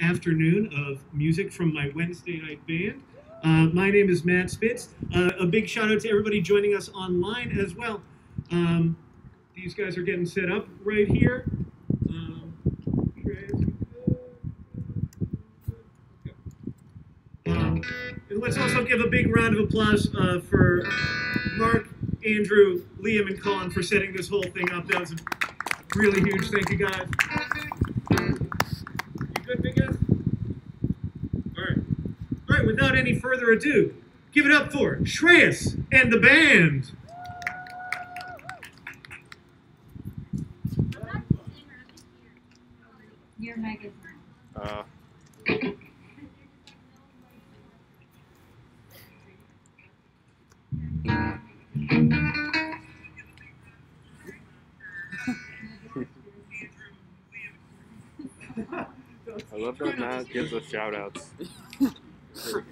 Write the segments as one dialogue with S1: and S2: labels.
S1: afternoon of music from my Wednesday night band. Uh, my name is Matt Spitz. Uh, a big shout out to everybody joining us online as well. Um, these guys are getting set up right here. Um, um, let's also give a big round of applause uh, for Mark, Andrew, Liam, and Colin for setting this whole thing up. That was a really huge thank you guys. without any further ado, give it up for Shreyas and the band.
S2: Uh. I love that Matt gives us shout outs.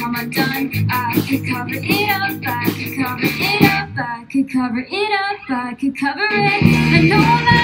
S3: mama done. I could cover it up, I could cover it up, I could cover it up, I could cover it. I know that.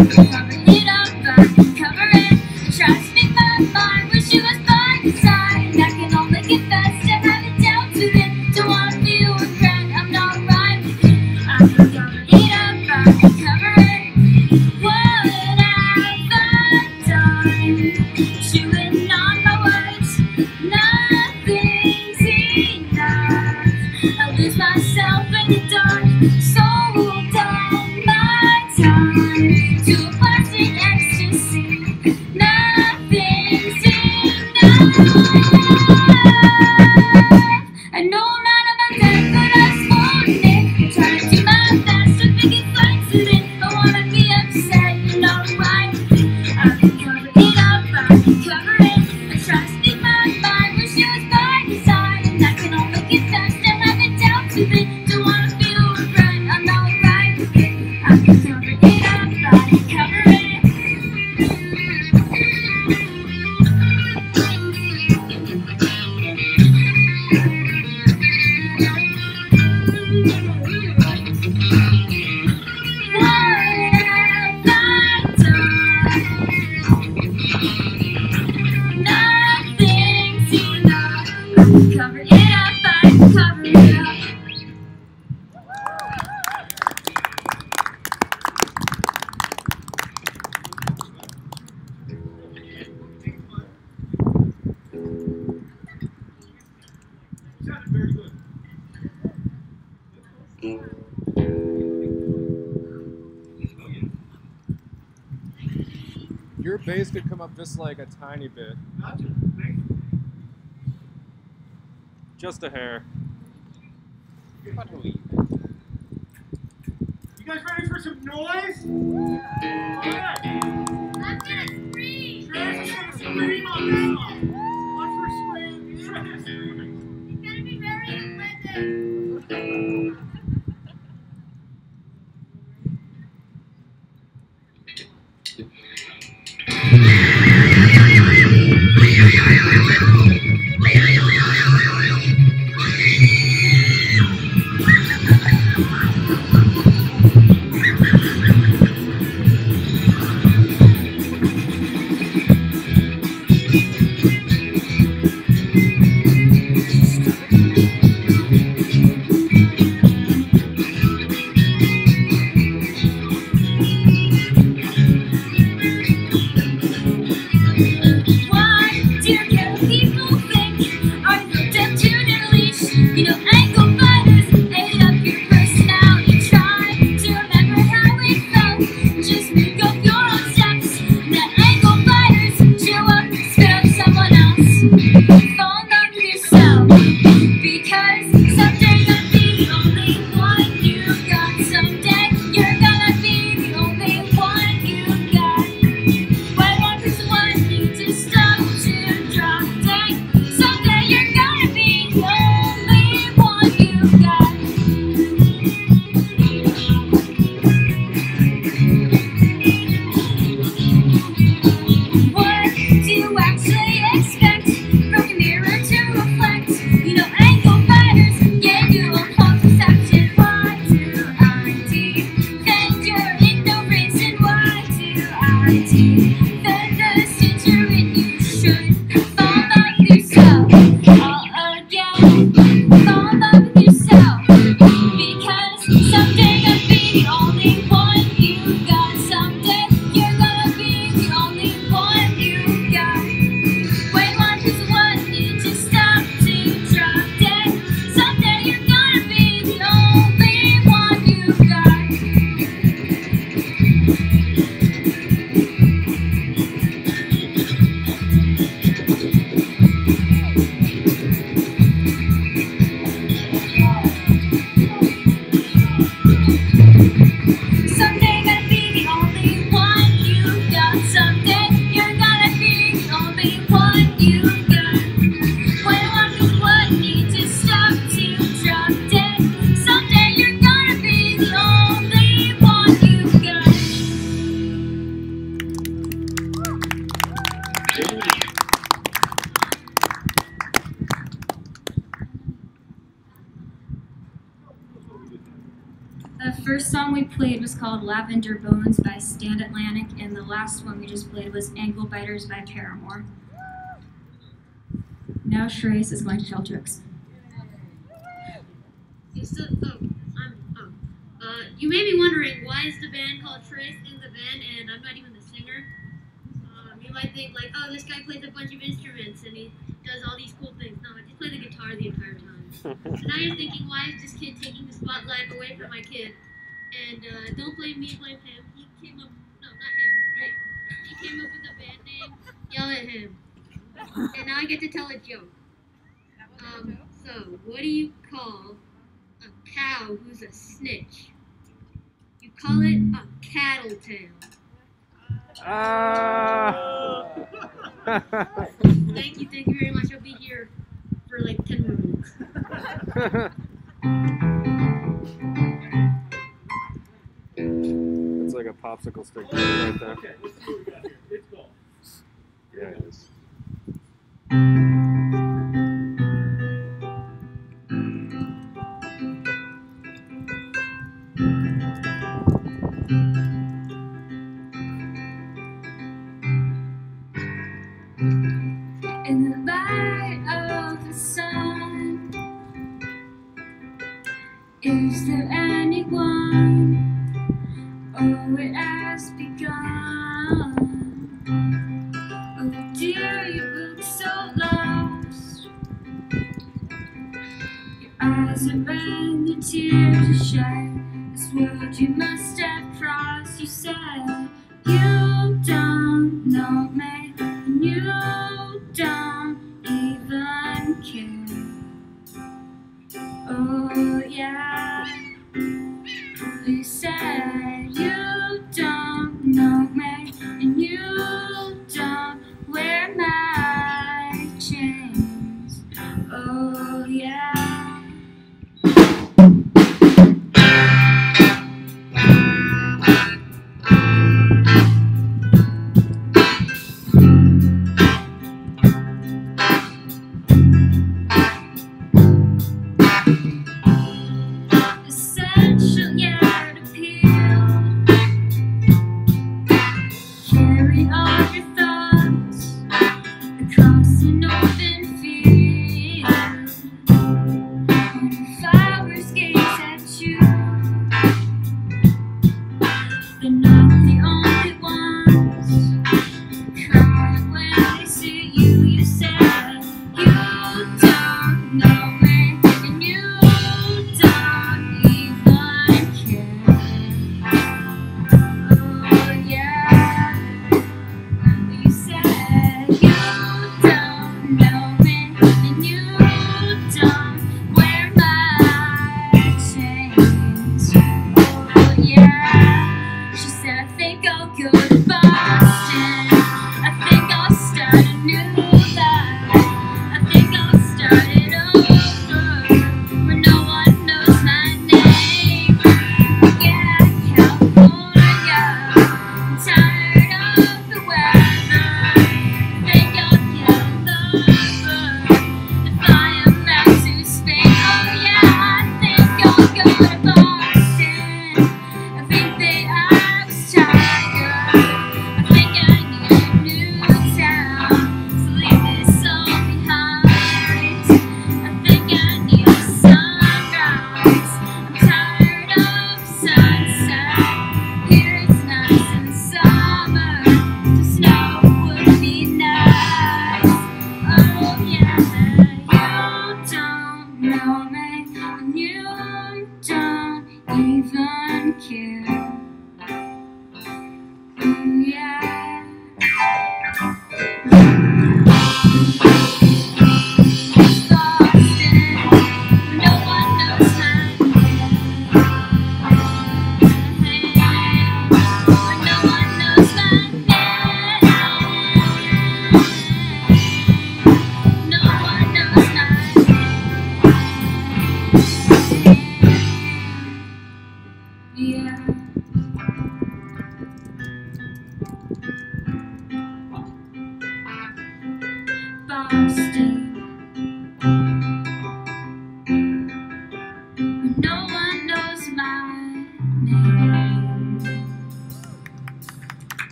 S3: complete. Thank you. Just
S2: like a tiny bit,
S1: Gotcha. Thank you.
S2: just a hair.
S1: You guys ready for some noise? Alright.
S3: I'm gonna scream.
S1: Travis is gonna scream on this one.
S3: Radio. I defend called Lavender Bones by Stand Atlantic, and the last one we just played was Anklebiters by Paramore. Now Shreyas is going to tell tricks.
S4: You oh, I'm, oh. Uh, you may be wondering why is the band called Shreyas in the band and I'm not even the singer. Um, you might think like, oh, this guy plays a bunch of instruments and he does all these cool things. No, I just play the guitar the entire time. So now you're thinking, why is this kid taking the spotlight away from my kid? And uh, don't blame me, blame him. He came up, no, not him. Right. He came up with the band name. Yell at him. And now I get to tell a joke. Um, so, what do you call a cow who's a snitch? You call it a cattle tail.
S2: Ah!
S4: Thank you, thank you very much. I'll be here for like 10 more minutes.
S2: like a popsicle stick right there.
S1: Okay, let's see what we got here. It's golf.
S2: Yeah, it is.
S3: In the light of the sun, is there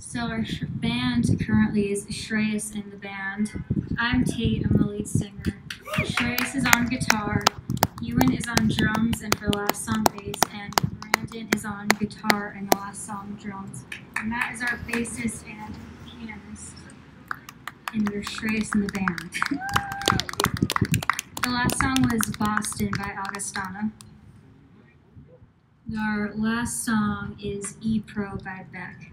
S3: So our band currently is Shreyas in the band. I'm Tate, I'm the lead singer. Shreyas is on guitar, Ewan is on drums and for the last song bass, and Brandon is on guitar and the last song drums. And that is our bassist and pianist. And we're Shreyas in the band. the last song was Boston by Augustana. Our last song is E Pro by Beck.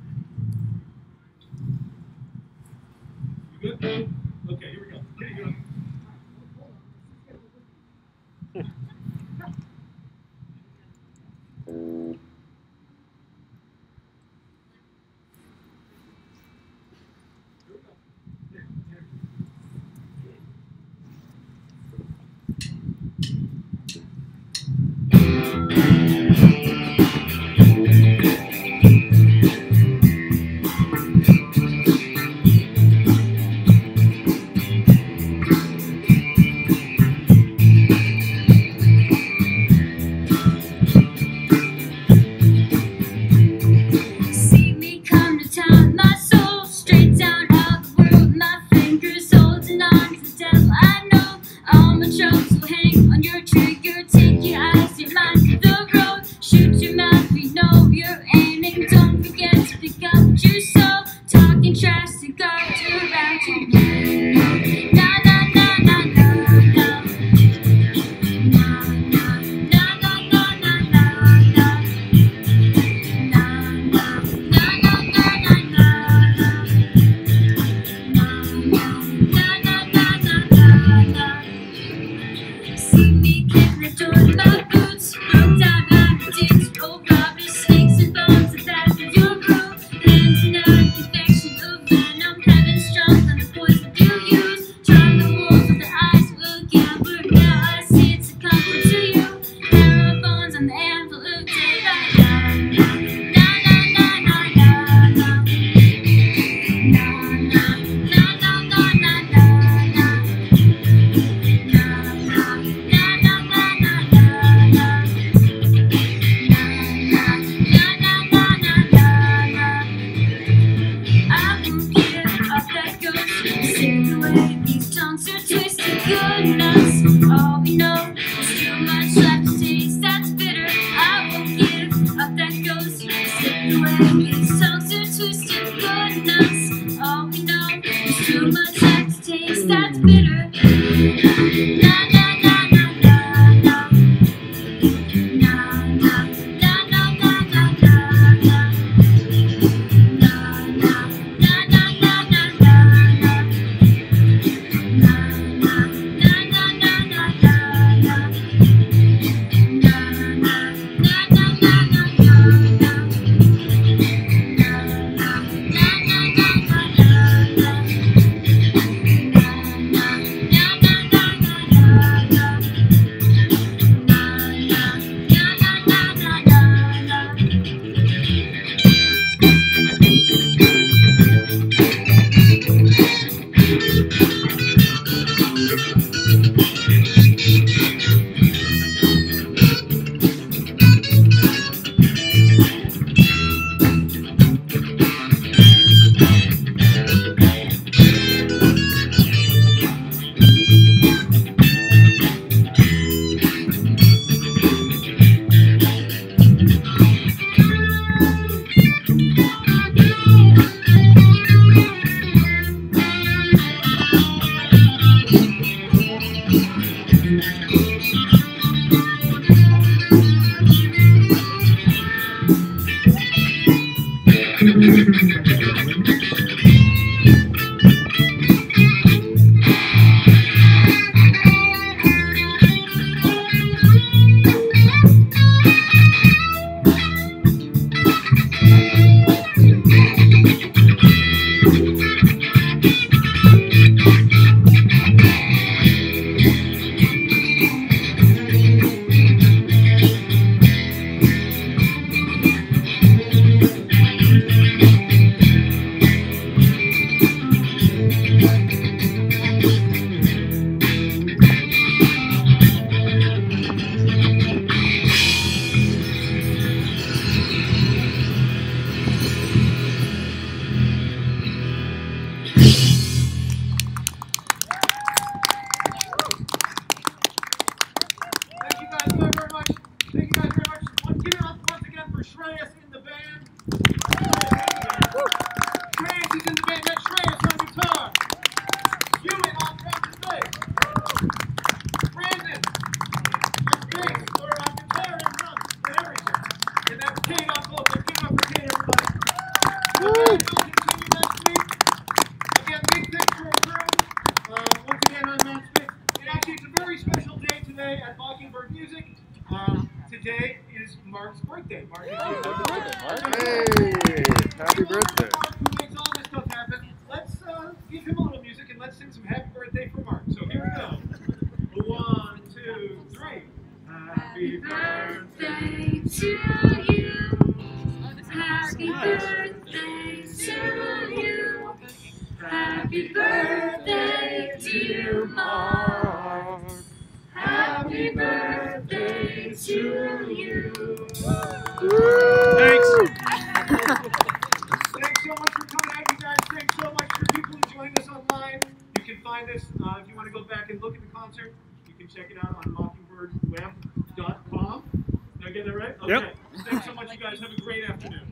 S1: Songs are twisted. to you.
S2: Happy birthday
S3: to you. Happy birthday, dear Mark. Happy birthday to you.
S1: Thanks. Thanks so much for coming out, you guys. Thanks so much for people who joined us online. You can find us, uh, if you want to go back and look at the concert, you can check it out on Mockingbirdweb.com together, right? Okay.
S2: Yep.
S1: Thanks so much, you guys. Have a great afternoon.